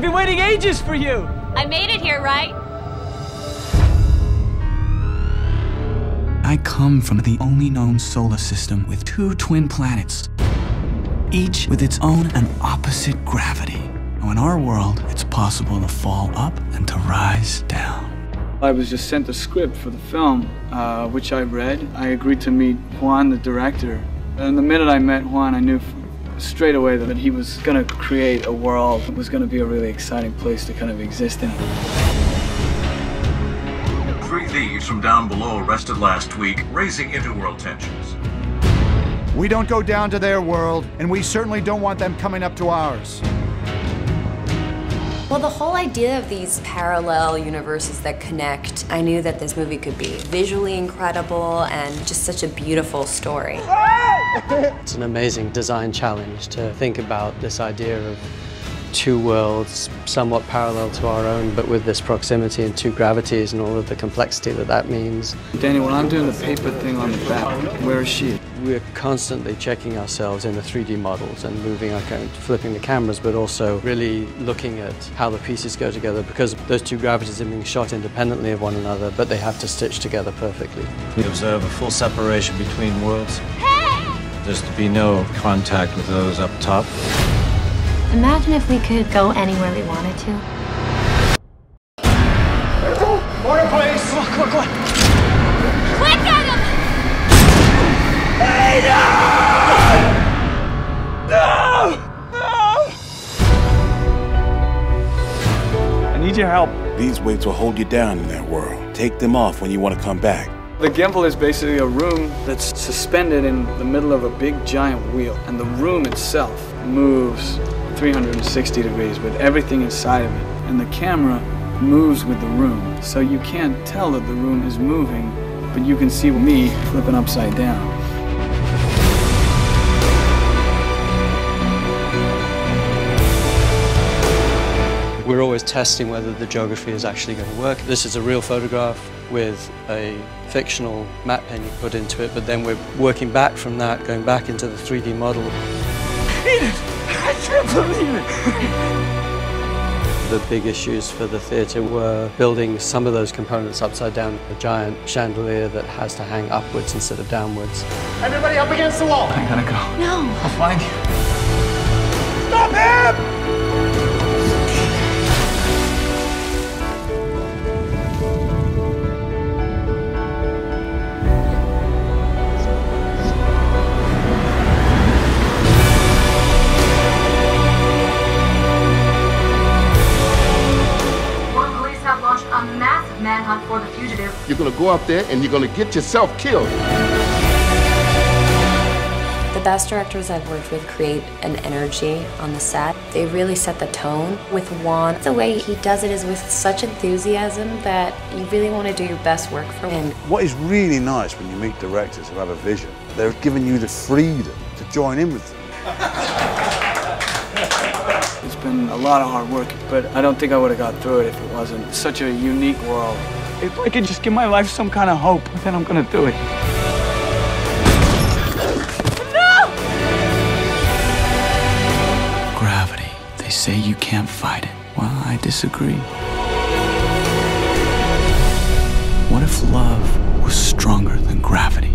I've been waiting ages for you! I made it here, right? I come from the only known solar system with two twin planets, each with its own and opposite gravity. Now, in our world, it's possible to fall up and to rise down. I was just sent a script for the film, uh, which I read. I agreed to meet Juan, the director. And the minute I met Juan, I knew straight away that he was going to create a world that was going to be a really exciting place to kind of exist in. Three thieves from down below arrested last week, raising interworld tensions. We don't go down to their world, and we certainly don't want them coming up to ours. Well, the whole idea of these parallel universes that connect, I knew that this movie could be visually incredible and just such a beautiful story. It's an amazing design challenge to think about this idea of two worlds somewhat parallel to our own, but with this proximity and two gravities and all of the complexity that that means. Danny, when I'm doing the paper thing on the back, where is she? We're constantly checking ourselves in the 3D models and moving our uh, kind flipping the cameras, but also really looking at how the pieces go together because those two gravities are being shot independently of one another, but they have to stitch together perfectly. We observe a full separation between worlds. There's to be no contact with those up top. Imagine if we could go anywhere we wanted to. Water, please! Come on, come on, come on! Quick, Adam! Hey, no! No! I need your help. These weights will hold you down in that world. Take them off when you want to come back. The gimbal is basically a room that's suspended in the middle of a big giant wheel, and the room itself moves 360 degrees with everything inside of it. And the camera moves with the room, so you can't tell that the room is moving, but you can see me flipping upside down. We're always testing whether the geography is actually going to work. This is a real photograph with a fictional map you put into it, but then we're working back from that, going back into the 3D model. Eden, I can't believe it! The big issues for the theatre were building some of those components upside down, a giant chandelier that has to hang upwards instead of downwards. Everybody up against the wall! I gotta go. No. I'll find you. Stop him! Manhunt for the fugitive. You're gonna go out there and you're gonna get yourself killed. The best directors I've worked with create an energy on the set. They really set the tone. With Juan, the way he does it is with such enthusiasm that you really want to do your best work for him. What is really nice when you meet directors who have a vision, they're giving you the freedom to join in with them. It's been a lot of hard work, but I don't think I would have got through it if it wasn't such a unique world. If I could just give my life some kind of hope, then I'm gonna do it. No! Gravity. They say you can't fight it. Well, I disagree. What if love was stronger than gravity?